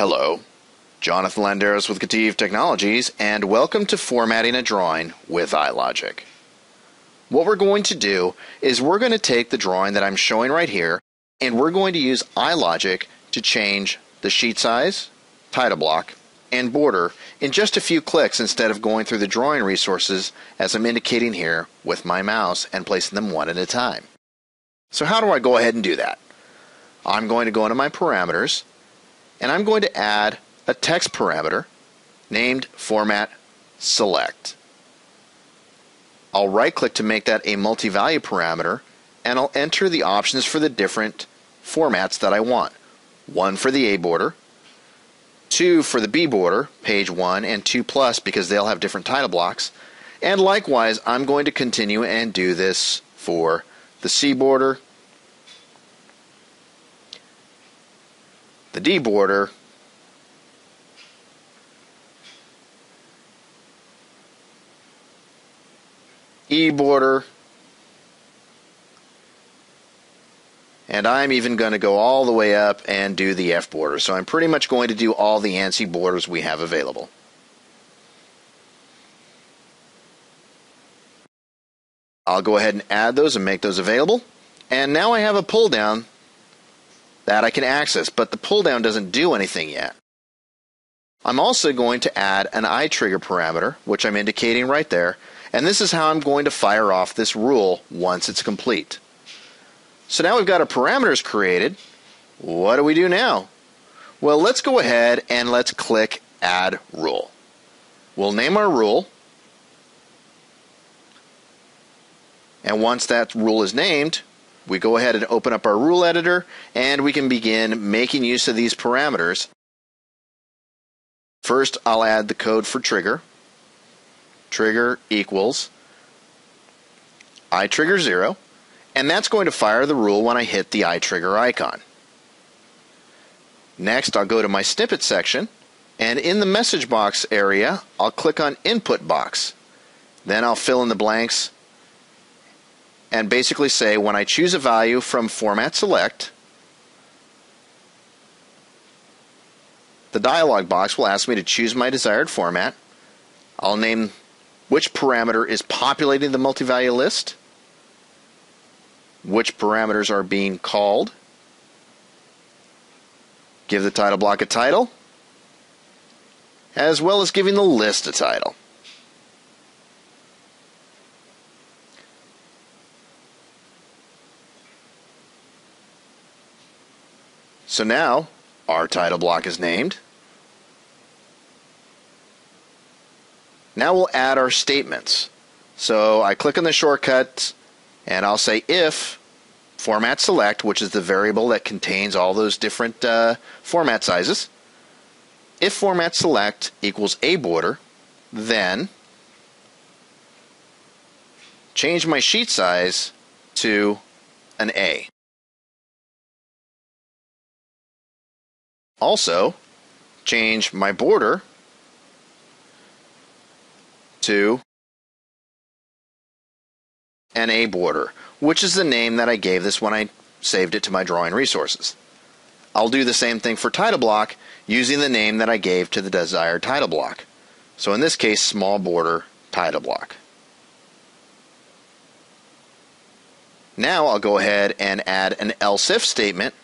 Hello, Jonathan Landeros with KETIV Technologies, and welcome to Formatting a Drawing with iLogic. What we're going to do is we're going to take the drawing that I'm showing right here, and we're going to use iLogic to change the sheet size, title block, and border in just a few clicks instead of going through the drawing resources as I'm indicating here with my mouse and placing them one at a time. So how do I go ahead and do that? I'm going to go into my parameters and I'm going to add a text parameter named format select. I'll right click to make that a multi-value parameter and I'll enter the options for the different formats that I want. One for the A border, two for the B border, page one, and two plus because they'll have different title blocks. And likewise, I'm going to continue and do this for the C border, the D border, E border, and I'm even going to go all the way up and do the F border. So I'm pretty much going to do all the ANSI borders we have available. I'll go ahead and add those and make those available. And now I have a pull down that I can access, but the pull down doesn't do anything yet. I'm also going to add an iTrigger parameter, which I'm indicating right there, and this is how I'm going to fire off this rule once it's complete. So now we've got our parameters created. What do we do now? Well, let's go ahead and let's click Add Rule. We'll name our rule. And once that rule is named, we go ahead and open up our rule editor and we can begin making use of these parameters. First, I'll add the code for trigger. Trigger equals iTrigger 0, and that's going to fire the rule when I hit the iTrigger icon. Next, I'll go to my snippet section, and in the message box area, I'll click on input box. Then I'll fill in the blanks and basically say when I choose a value from format select, the dialog box will ask me to choose my desired format. I'll name which parameter is populating the multi-value list, which parameters are being called, give the title block a title, as well as giving the list a title. So now our title block is named. Now we'll add our statements. So I click on the shortcut and I'll say if format select, which is the variable that contains all those different uh, format sizes. If format select equals a border, then change my sheet size to an A. also change my border to an A border, which is the name that I gave this when I saved it to my drawing resources. I'll do the same thing for title block using the name that I gave to the desired title block. So in this case, small border title block. Now I'll go ahead and add an else if statement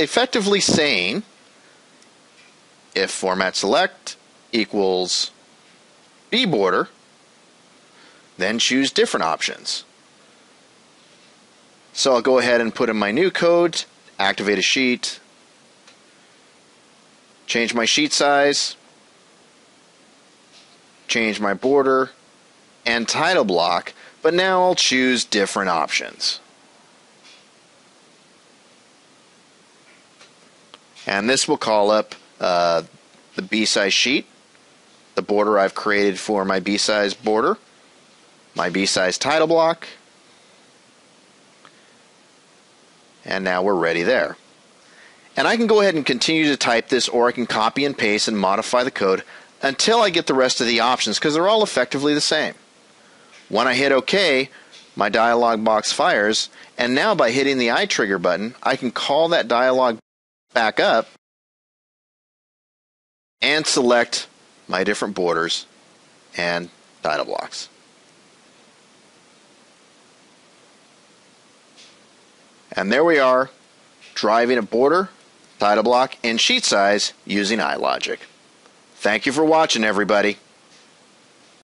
effectively saying if format select equals B border, then choose different options. So I'll go ahead and put in my new code, activate a sheet, change my sheet size, change my border and title block, but now I'll choose different options. And this will call up uh, the B-size sheet, the border I've created for my B-size border, my B-size title block, and now we're ready there. And I can go ahead and continue to type this or I can copy and paste and modify the code until I get the rest of the options because they're all effectively the same. When I hit OK, my dialog box fires, and now by hitting the iTrigger button, I can call that dialog back up and select my different borders and title blocks. And there we are, driving a border, title block, and sheet size using iLogic. Thank you for watching, everybody.